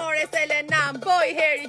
amores el enam boy heri